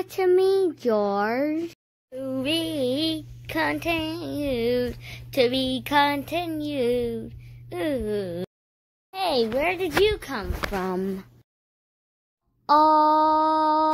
it to me, George. To be continued, to be continued. Ooh. Hey, where did you come from? Oh.